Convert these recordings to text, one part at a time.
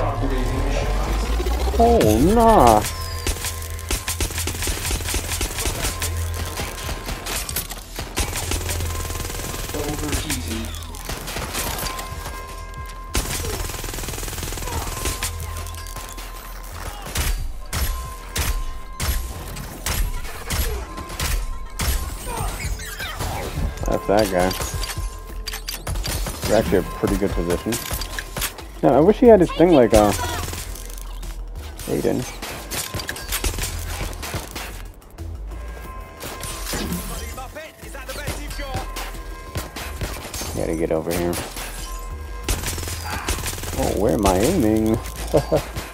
Oh, nah. That's that guy. He's actually a pretty good position. Yeah, I wish he had his thing like, uh... Aiden. Gotta get over here. Oh, where am I aiming?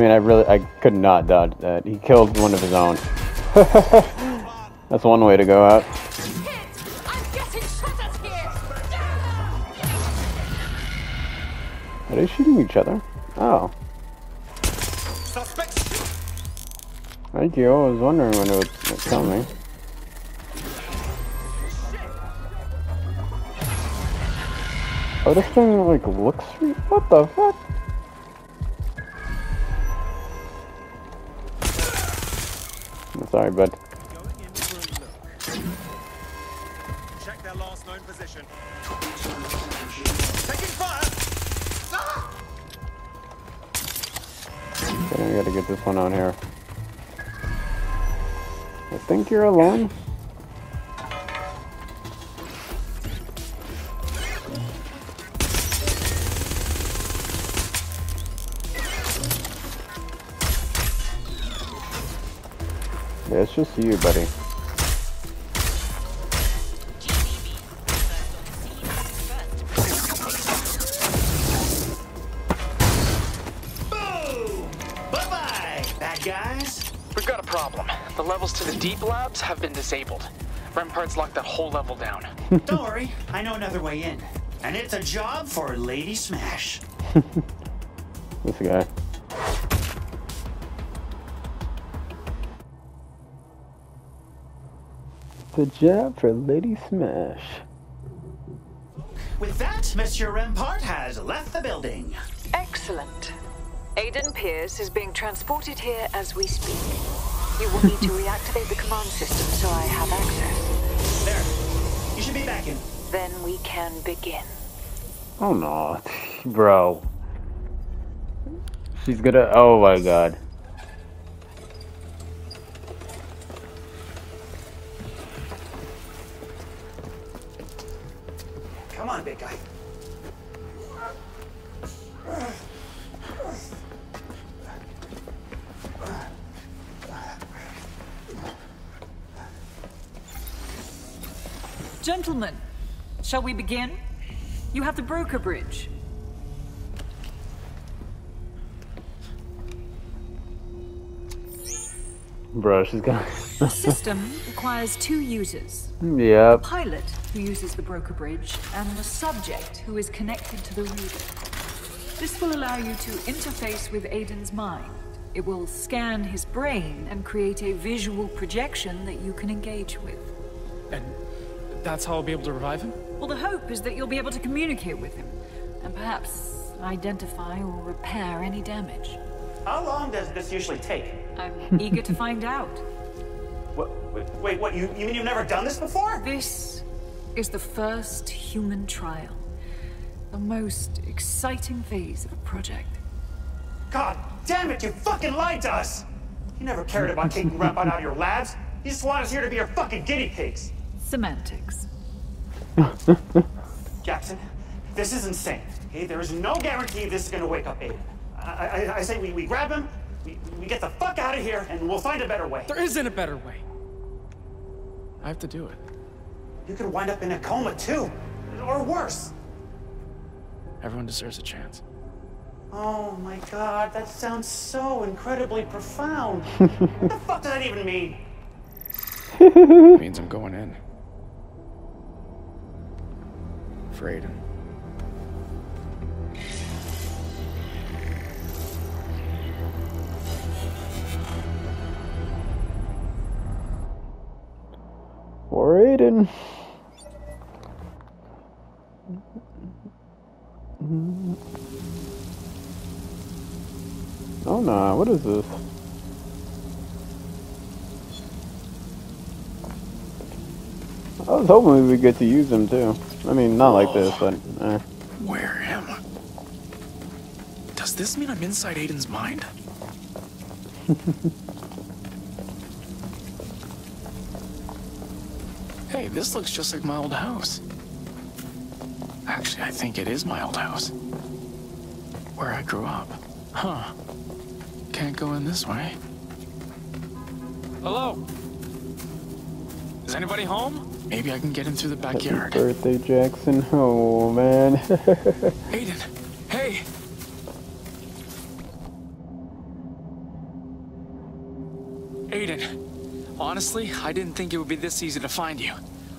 mean, I really, I could not dodge that. He killed one of his own. That's one way to go out. Are they shooting each other? Oh. Thank you. I was wondering when it tell me. Oh, this thing like looks. What the fuck? Sorry, bud. Check their last known position. Taking fire! Okay, I gotta get this one out here. I think you're alone. Yeah, it's just you, buddy. Boom! Bye-bye, bad guys. We've got a problem. The levels to the deep labs have been disabled. Rempart's locked that whole level down. Don't worry, I know another way in. And it's a job for Lady Smash. This guy. The job for Lady Smash. With that, Monsieur Rempart has left the building. Excellent. Aiden Pearce is being transported here as we speak. You will need to reactivate the command system so I have access. There. You should be back in. Then we can begin. Oh no, bro. She's gonna. Oh my god. Shall we begin? You have the broker bridge. Bro, she's gonna. The system requires two users. yep. Pilot, who uses the broker bridge, and the subject, who is connected to the reader. This will allow you to interface with Aiden's mind. It will scan his brain and create a visual projection that you can engage with. And that's how I'll be able to revive him? Well, the hope is that you'll be able to communicate with him, and perhaps identify or repair any damage. How long does this usually take? I'm eager to find out. What, wait, wait, what? You, you mean you've never done this before? This is the first human trial. The most exciting phase of a project. God damn it, you fucking lied to us! You never cared about taking Rempart out of your labs. You just want us here to be your fucking guinea pigs. Semantics. Jackson, this is insane. Okay, there is no guarantee this is gonna wake up Aiden. I, I, I say we, we grab him, we, we get the fuck out of here, and we'll find a better way. There isn't a better way. I have to do it. You could wind up in a coma too, or worse. Everyone deserves a chance. Oh my god, that sounds so incredibly profound. what the fuck does that even mean? It means I'm going in. afraid. For Aiden. Oh no, nah, what is this? Hoping we would get to use them too. I mean, not like this, but eh. Where am I? Does this mean I'm inside Aiden's mind? hey, this looks just like my old house. Actually, I think it is my old house. Where I grew up. Huh. Can't go in this way. Hello? Is anybody home? Maybe I can get in through the backyard. Happy birthday, Jackson. Oh man. Aiden, hey! Aiden, honestly, I didn't think it would be this easy to find you.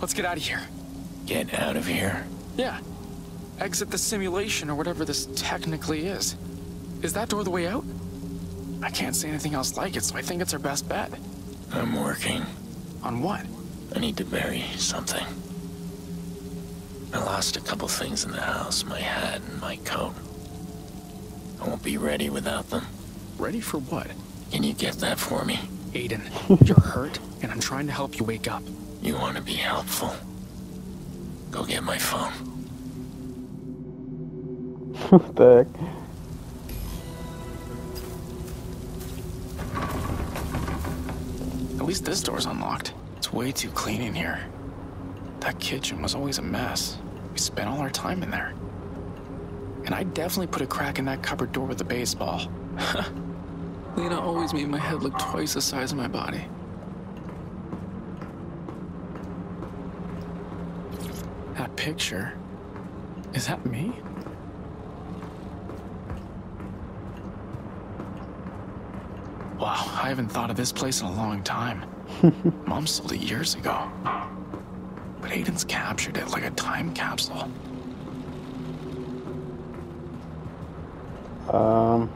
Let's get out of here. Get out of here. Yeah. Exit the simulation or whatever this technically is. Is that door the way out? I can't say anything else like it, so I think it's our best bet. I'm working. On what? I need to bury something. I lost a couple things in the house my hat and my coat. I won't be ready without them. Ready for what? Can you get that for me? Aiden, you're hurt, and I'm trying to help you wake up. You want to be helpful? Go get my phone. what the heck? At least this door's unlocked. Way too clean in here. That kitchen was always a mess. We spent all our time in there. And I definitely put a crack in that cupboard door with a baseball. Lena always made my head look twice the size of my body. That picture. Is that me? Wow, I haven't thought of this place in a long time. Mom sold it years ago. But Aiden's captured it like a time capsule. Um.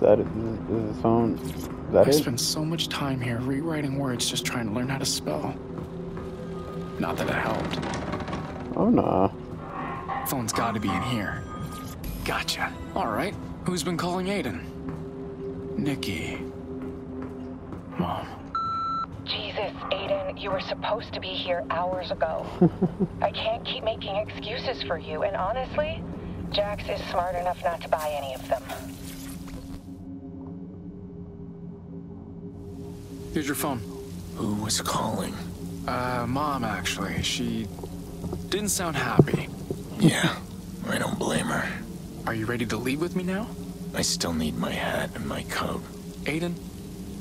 That it? Is, is phone? Is that I it? spent so much time here rewriting words just trying to learn how to spell. Not that it helped. Oh no. Phone's gotta be in here. Gotcha. Alright. Who's been calling Aiden? Nikki. Mom. Jesus, Aiden, you were supposed to be here hours ago. I can't keep making excuses for you, and honestly, Jax is smart enough not to buy any of them. Here's your phone. Who was calling? Uh, Mom, actually. She didn't sound happy. Yeah, I don't blame her. Are you ready to leave with me now? I still need my hat and my coat. Aiden,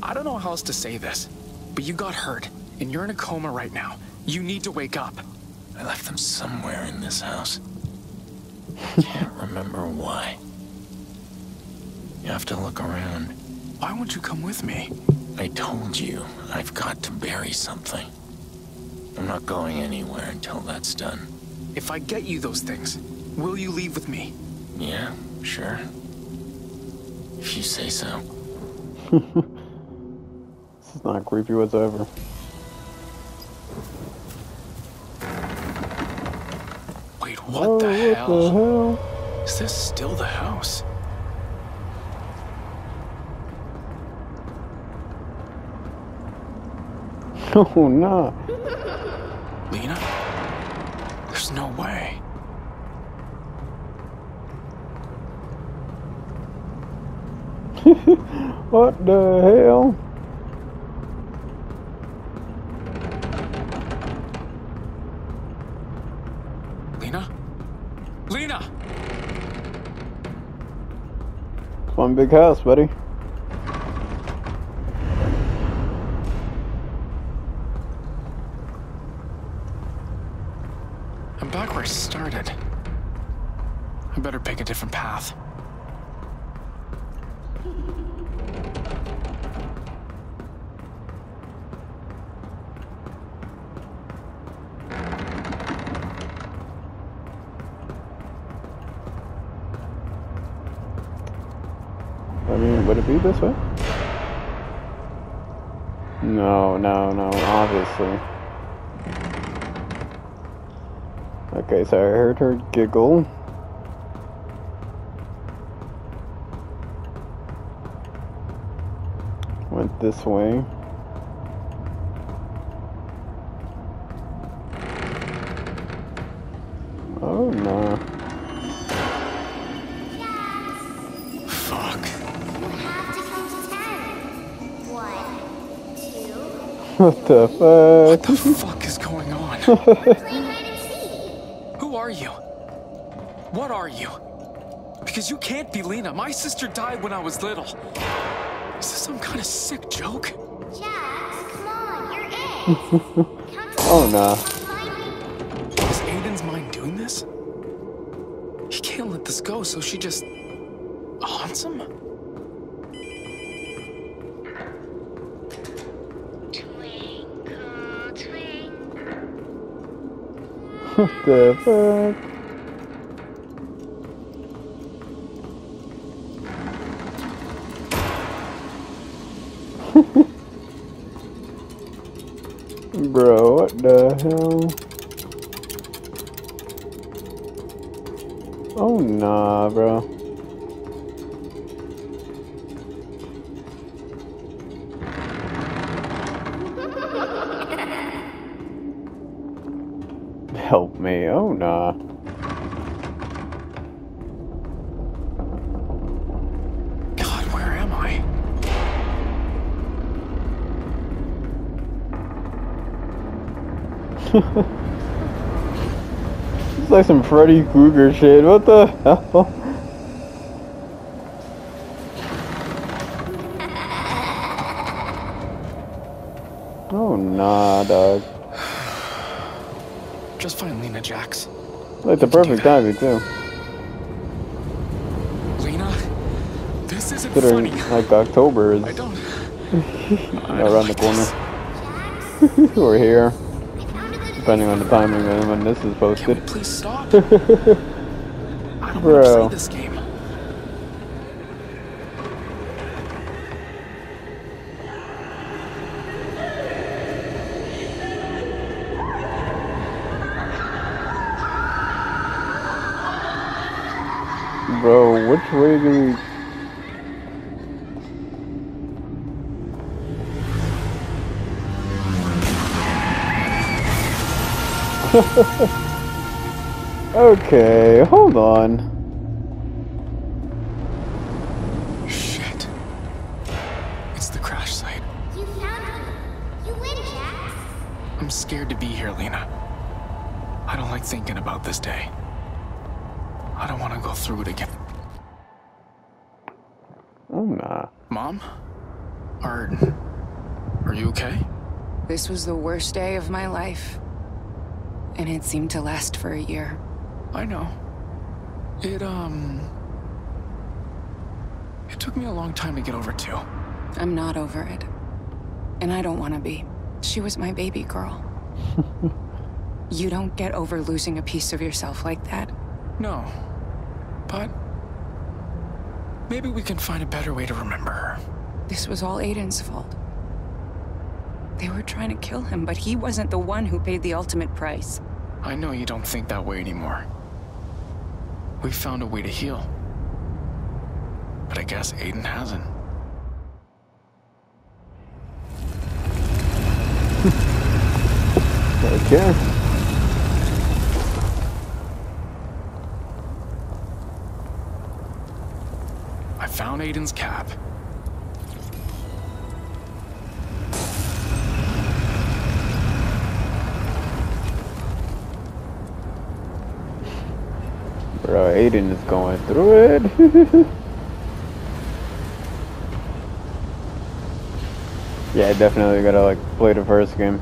I don't know how else to say this, but you got hurt, and you're in a coma right now. You need to wake up. I left them somewhere in this house. Can't remember why. You have to look around. Why won't you come with me? I told you, I've got to bury something. I'm not going anywhere until that's done. If I get you those things, will you leave with me? Yeah, sure. If you say so. This is not creepy whatsoever. What oh, the what hell? the hell? Is this still the house? Oh no. Lena? There's no way. What the hell? One big house, buddy. I'm back where I started. I better pick a different path. Would it be this way? No, no, no, obviously. Okay, so I heard her giggle. Went this way. Oh no. What the fuck? What fuck? the fuck is going on? Playing hide and seek. Who are you? What are you? Because you can't be Lena. My sister died when I was little. Is this some kind of sick joke? Jax, oh, come on, you're it. Oh no. Is Aiden's mind doing this? He can't let this go, so she just haunts him? What the fuck? Bro, what the hell? Oh nah, bro. Me, oh nah. God, where am I? It's like some Freddy Krueger shit, what the hell? Oh nah, dog. Just find Lena Jax. Like the perfect timing too. Lena? This isn't Considering funny. like October is I don't. around the corner. We're here, I found a good depending on the timing of when this is posted. please stop? I don't Bro. play this game. Bro, which way do we... okay, hold on. Shit. It's the crash site. You found me. You win, Jax. I'm scared to be here, Lena. I don't like thinking about this day. I don't want to go through it again. Oh nah. Mom? Are. Are you okay? This was the worst day of my life. And it seemed to last for a year. I know. It, um. It took me a long time to get over too. I'm not over it. And I don't want to be. She was my baby girl. you don't get over losing a piece of yourself like that. No. But. Maybe we can find a better way to remember her. This was all Aiden's fault. They were trying to kill him, but he wasn't the one who paid the ultimate price. I know you don't think that way anymore. We found a way to heal. But I guess Aiden hasn't. Okay. Found Aiden's cap. Bro, Aiden is going through it. yeah, definitely gotta like play the first game.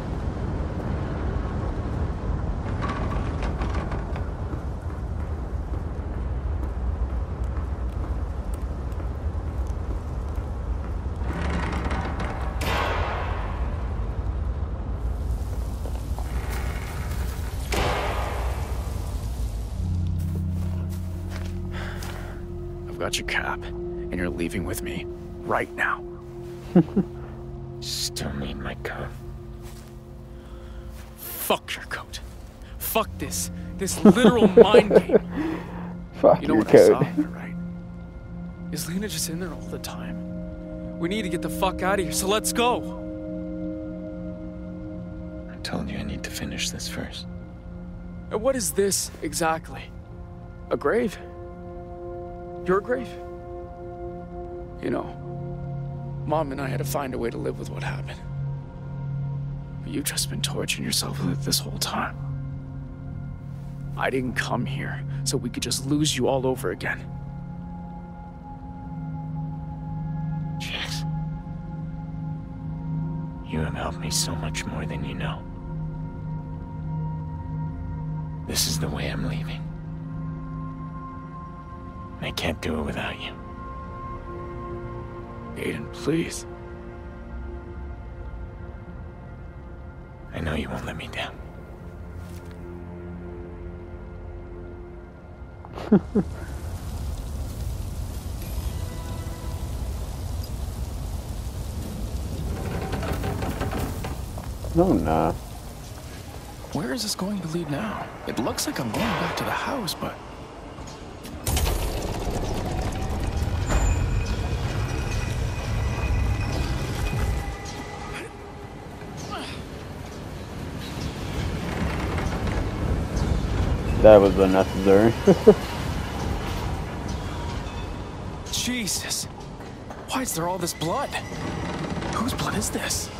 Got your cap, and you're leaving with me right now. Still need my coat. Fuck your coat. Fuck this. This literal mind game. Fuck You know your what I saw, code. right? Is Lena just in there all the time? We need to get the fuck out of here, so let's go. I told you I need to finish this first. And what is this exactly? A grave? Your grave? You know, Mom and I had to find a way to live with what happened. You've just been torturing yourself with it this whole time. I didn't come here so we could just lose you all over again. Jax. You have helped me so much more than you know. This is the way I'm leaving. And I can't do it without you. Aiden, please. I know you won't let me down. No, nah. Where is this going to lead now? It looks like I'm going back to the house, but. That was unnecessary. Jesus! Why is there all this blood? Whose blood is this?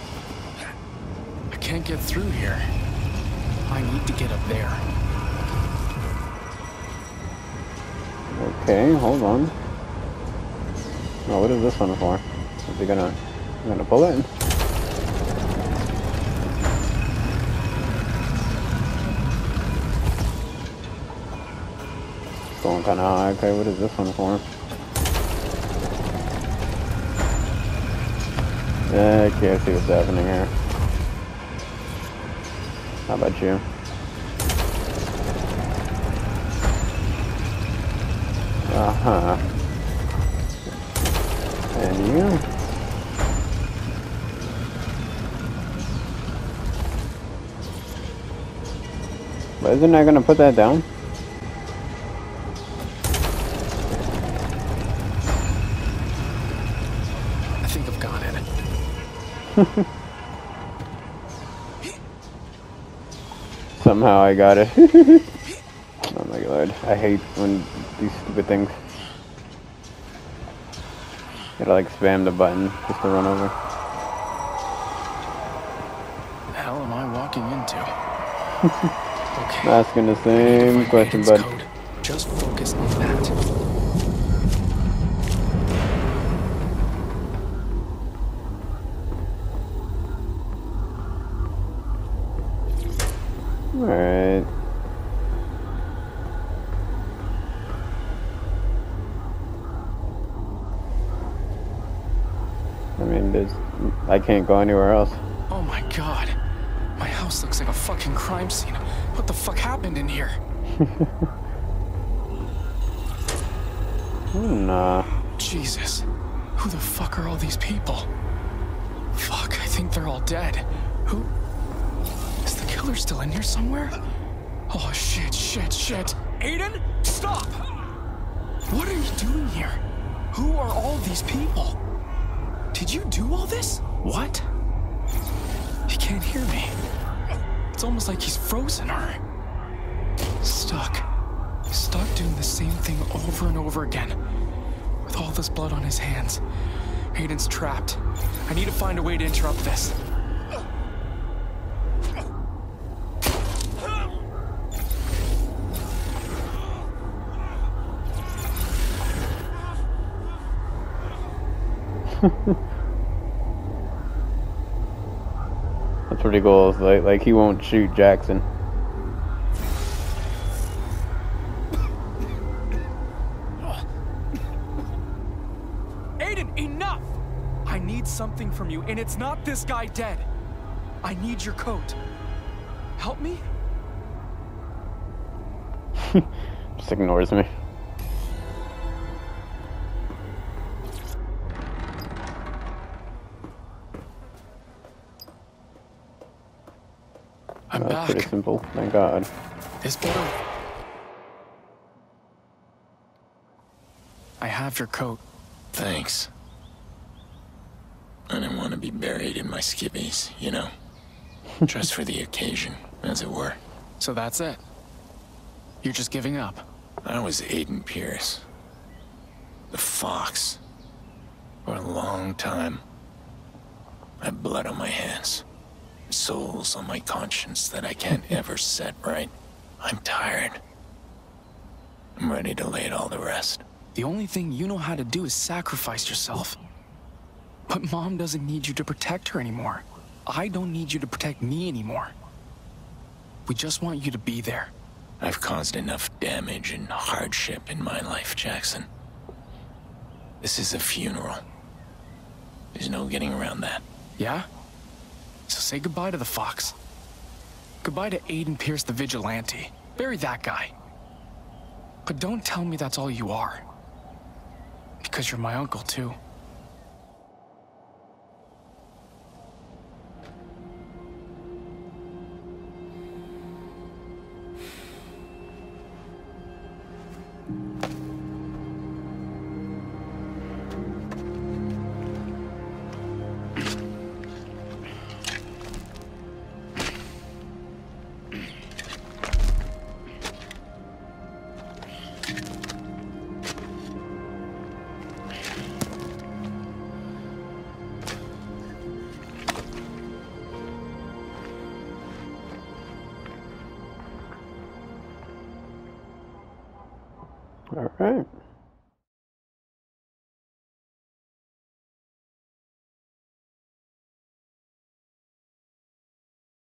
I can't get through here. I need to get up there. okay, hold on. Oh, what is this one for? Is he gonna, gonna pull it? Going kinda high. Okay, what is this one for? Yeah, I can't see what's happening here. How about you? Uh-huh. And you? But isn't I gonna put that down? Somehow I got it. oh my god. I hate when these stupid things. Gotta like spam the button just to run over. The hell am I walking into? okay. Asking the same question, bud. code. Just focus on I can't go anywhere else. Oh my god. My house looks like a fucking crime scene. What the fuck happened in here? Hmm, nah. Jesus. Who the fuck are all these people? Fuck, I think they're all dead. Who? Is the killer still in here somewhere? Oh shit, shit, shit. Aiden, stop! What are you doing here? Who are all these people? Did you do all this? What? He can't hear me. It's almost like he's frozen or stuck. Stuck doing the same thing over and over again. With all this blood on his hands. Aiden's trapped. I need to find a way to interrupt this. Pretty. It's like, like he won't shoot Jackson. Aiden, enough! I need something from you, and it's not this guy dead. I need your coat. Help me? Just ignores me. I'm That's back. pretty simple. Thank God. This better. I have your coat. Thanks. I didn't want to be buried in my skivvies, you know? Just for the occasion, as it were. So that's it. You're just giving up. I was Aiden Pearce. The Fox. For a long time. I had blood on my hands. Souls on my conscience that I can't ever set right. I'm tired. I'm ready to lay it all to rest. The only thing you know how to do is sacrifice yourself. But Mom doesn't need you to protect her anymore. I don't need you to protect me anymore. We just want you to be there. I've caused enough damage and hardship in my life, Jackson. This is a funeral. There's no getting around that. Yeah? So say goodbye to the Fox. Goodbye to Aiden Pearce the Vigilante. Bury that guy. But don't tell me that's all you are. Because you're my uncle, too. All right.